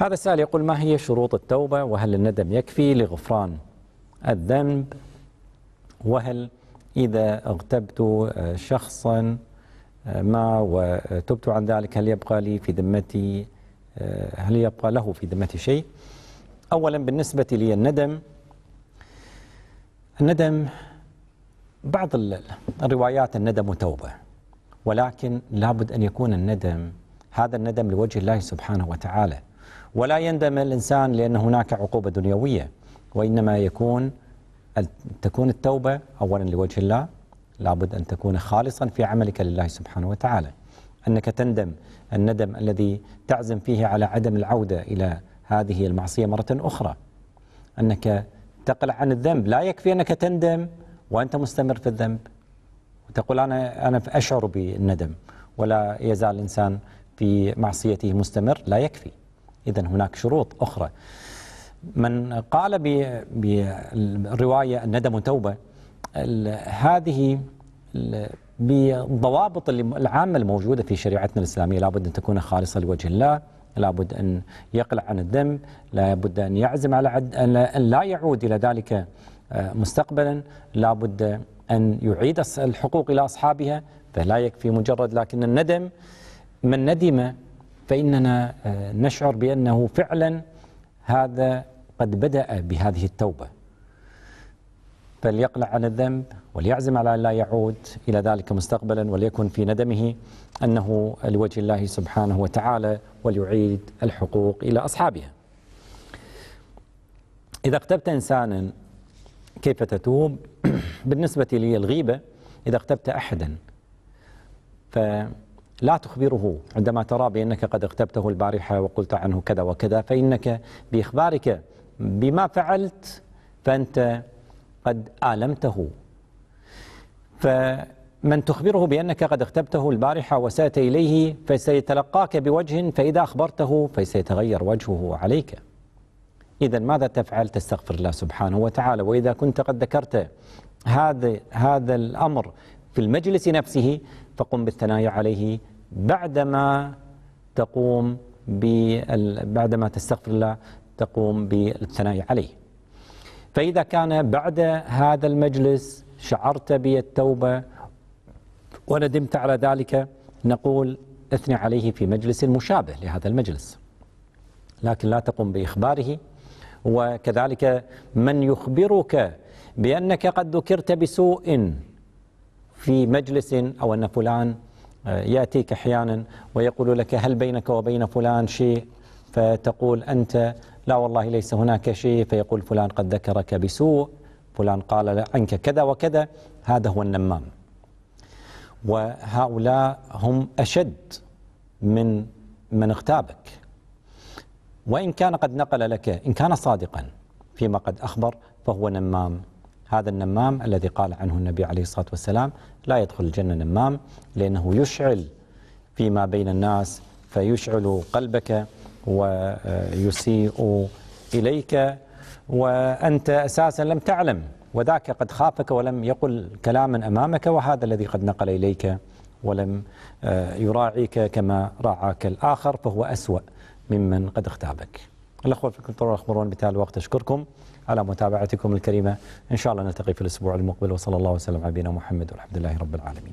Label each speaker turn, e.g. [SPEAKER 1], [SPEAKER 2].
[SPEAKER 1] هذا السائل يقول ما هي شروط التوبة؟ وهل الندم يكفي لغفران الذنب؟ وهل إذا اغتبت شخصا ما وتبت عن ذلك هل يبقى لي في ذمتي هل يبقى له في ذمتي شيء؟ أولا بالنسبة لي الندم الندم بعض الروايات الندم توبة ولكن لابد أن يكون الندم هذا الندم لوجه الله سبحانه وتعالى. ولا يندم الإنسان لأن هناك عقوبة دنيوية وإنما يكون تكون التوبة أولا لوجه الله لابد أن تكون خالصا في عملك لله سبحانه وتعالى. أنك تندم الندم الذي تعزم فيه على عدم العودة إلى هذه المعصية مرة أخرى. أنك تقلع عن الذنب. لا يكفي أنك تندم وأنت مستمر في الذنب. وتقول أنا أنا أشعر بالندم ولا يزال الإنسان في معصيته مستمر. لا يكفي. إذا هناك شروط أخرى. من قال بالرواية الندم توبة هذه بالضوابط العامة الموجودة في شريعتنا الإسلامية لابد أن تكون خالصة لوجه الله لابد أن يقلع عن الذنب لابد أن يعزم على عد... أن لا يعود إلى ذلك مستقبلا لابد أن يعيد الحقوق إلى أصحابها فلا يكفي مجرد لكن الندم. من ندم فإننا نشعر بأنه فعلا هذا قد بدأ بهذه التوبة. فليقلع عن الذنب وليعزم على أن لا يعود إلى ذلك مستقبلا وليكن في ندمه أنه لوجه الله سبحانه وتعالى وليعيد الحقوق إلى أصحابها. إذا اغتبت إنسانا كيف تتوب؟ بالنسبة لي الغيبة إذا اغتبت أحدا. فلا تخبره. عندما ترى بأنك قد اغتبته البارحة وقلت عنه كذا وكذا فإنك بإخبارك بما فعلت فأنت قد آلمته. فمن تخبره بأنك قد اغتبته البارحة وسأت إليه فسيتلقاك بوجه فإذا أخبرته فسيتغير وجهه عليك. إذا ماذا تفعل؟ تستغفر الله سبحانه وتعالى. وإذا كنت قد ذكرت هذا هذا الأمر في المجلس نفسه فقم بالثناء عليه بعدما تقوم بعدما تستغفر الله تقوم بالثناء عليه. فإذا كان بعد هذا المجلس شعرت بالتوبة وندمت على ذلك نقول اثني عليه في مجلس مشابه لهذا المجلس. لكن لا تقم بإخباره. وكذلك من يخبرك بأنك قد ذكرت بسوء في مجلس أو أن فلان يأتيك أحيانا ويقول لك هل بينك وبين فلان شيء؟ فتقول أنت لا والله ليس هناك شيء. فيقول فلان قد ذكرك بسوء. فلان قال عنك كذا وكذا. هذا هو النمام. وهؤلاء هم أشد من من اغتابك. وإن كان قد نقل لك إن كان صادقا فيما قد أخبر فهو نمام. هذا النمام الذي قال عنه النبي عليه الصلاة والسلام لا يدخل الجنة نمام لأنه يشعل فيما بين الناس فيشعل قلبك ويسيء إليك وأنت أساسا لم تعلم وذاك قد خافك ولم يقل كلاما أمامك وهذا الذي قد نقل إليك ولم يراعيك كما راعاك الآخر فهو أسوأ ممن قد اغتابك الأخوة في الكنترول أخبرون بتالي الوقت. أشكركم على متابعتكم الكريمة. إن شاء الله نلتقي في الأسبوع المقبل. وصلى الله وسلم على نبينا محمد والحمد لله رب العالمين.